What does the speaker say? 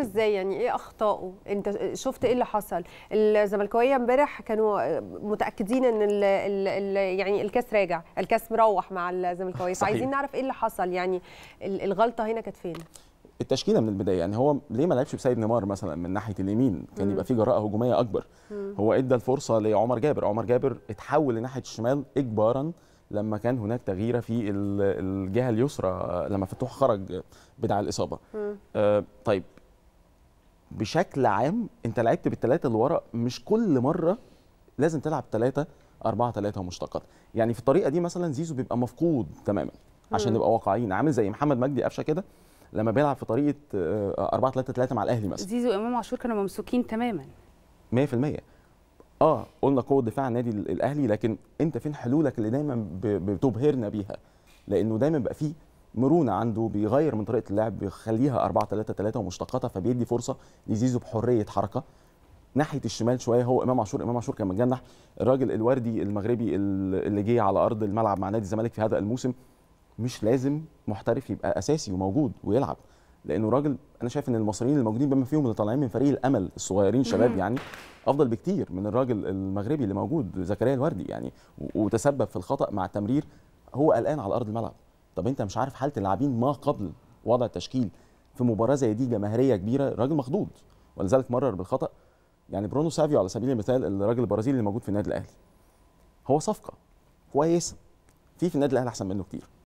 إزاي؟ يعني إيه اخطائه؟ انت شفت إيه اللي حصل؟ الزملكاويه امبارح كانوا متأكدين ان ال ال ال يعني الكاس راجع الكاس مروح مع الزملكاويه. فعايزين نعرف إيه اللي حصل. يعني ال- الغلطة هنا كانت فين؟ التشكيلة من البداية يعني هو ليه ما لعبش بسيد نيمار مثلا من ناحية اليمين؟ كان يبقى في جراءة هجومية أكبر. هو إدى الفرصة لعمر جابر. عمر جابر اتحول لناحية الشمال اجبارا لما كان هناك تغييره في ال- الجهة اليسرى لما فتوح خرج بدع الإصابة. آه طيب بشكل عام انت لعبت بالثلاثه اللي ورا مش كل مرة لازم تلعب ثلاثة أربعة ثلاثة ومشتقات يعني في الطريقة دي مثلا زيزو بيبقى مفقود تماما عشان نبقى واقعيين. عامل زي محمد مجدي قفشة كده لما بيلعب في طريقة 4 3 3 مع الأهلي مثلا. زيزو وإمام عاشور كانوا ممسوكين تماما. 100% آه قلنا قوة دفاع النادي ال- الأهلي لكن أنت فين حلولك اللي دايما بتبهرنا بيها؟ لأنه دايما بقى فيه مرونه عنده بيغير من طريقة اللعب بيخليها 4 3 3 ومشتقاتها فبيدي فرصة لزيزو بحرية حركة. ناحية الشمال شوية هو إمام عاشور إمام عاشور كان متجنح. الراجل الوردي المغربي ال- اللي جه على أرض الملعب مع نادي الزمالك في هذا الموسم مش لازم محترف يبقى أساسي وموجود ويلعب. لأنه راجل أنا شايف إن المصريين الموجودين بما فيهم اللي طالعين من فريق الأمل الصغيرين شباب يعني أفضل بكتير من الراجل المغربي اللي موجود زكريا الوردي يعني وتسبب في الخطأ مع التمرير هو قلقان على أرض الملعب. طب انت مش عارف حالة اللاعبين ما قبل وضع التشكيل في مباراة زي دي جماهيرية كبيرة الراجل مخضوض. ولذلك مرر بالخطأ. يعني برونو سافيو على سبيل المثال الراجل البرازيلي اللي موجود في النادي الأهلي هو صفقة كويسة في في النادي الأهلي أحسن منه كتير.